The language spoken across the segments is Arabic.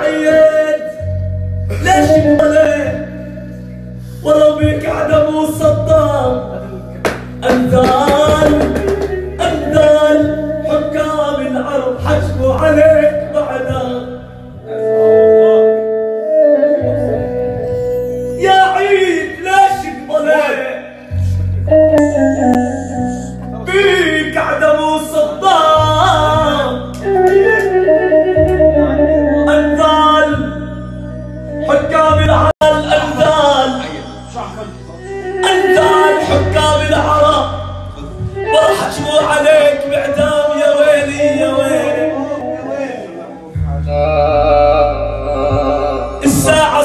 عيد. ليش انولد ولو بيك عدم وصدام. أنذال أنذال حكام العرب حجبوا عليك بعدها يا عيد ليش انولد بيك عدم وصدام.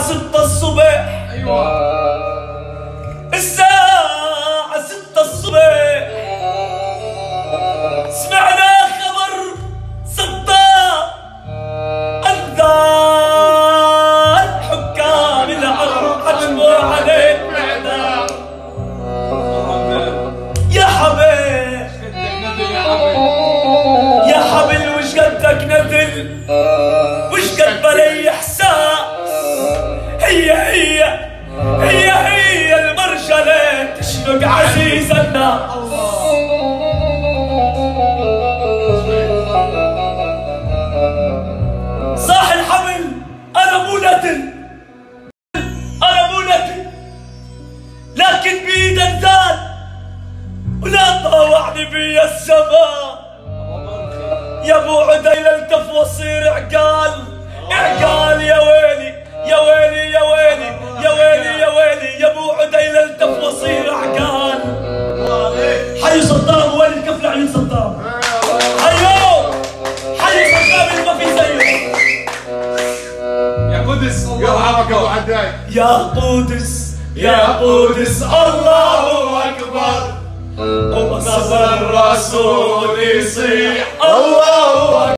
ستة الصبح. الساعة ستة الصبح. سمعنا خبر صدام أنذار حكام العرب حجموا عليك يا حبيب. يا حبل وش قدك نذل تشنق عزيز الناس صاح الحمل أنا مو نتل. أنا مو نتل. لكن بيد الزاد ولا طاوعني بي السماء. يا ابو عديل التف وصير عقال قدس يرحمك ابو عداي يا قدس يا قدس الله أكبر. وصل الرسول يصيح. الله